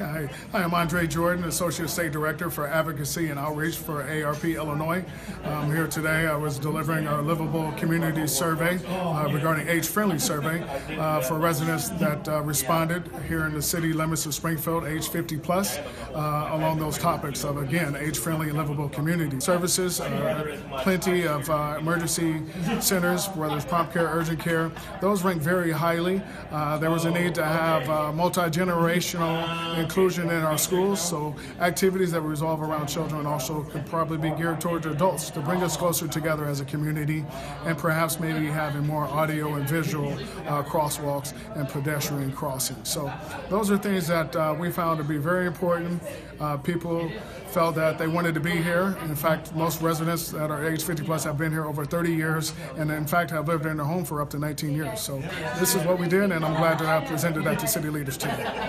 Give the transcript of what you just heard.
Hi, Hi, I'm Andre Jordan, Associate State Director for Advocacy and Outreach for AARP Illinois. I'm here today. I was delivering our Livable Community Survey uh, regarding age-friendly survey uh, for residents that uh, responded here in the city limits of Springfield, age 50 plus, uh, along those topics of again age-friendly and livable community services. Uh, plenty of uh, emergency centers, whether it's prompt care, urgent care, those rank very highly. there was a need to have multi-generational inclusion in our schools. So activities that resolve around children also could probably be geared towards adults to bring us closer together as a community and perhaps maybe having more audio and visual uh, crosswalks and pedestrian crossings. So those are things that uh, we found to be very important. Uh, people felt that they wanted to be here. In fact, most residents that are age 50 plus have been here over 30 years and in fact have lived in their home for up to 19 years. So this is what we did and I'm glad to have presented that to city leaders today.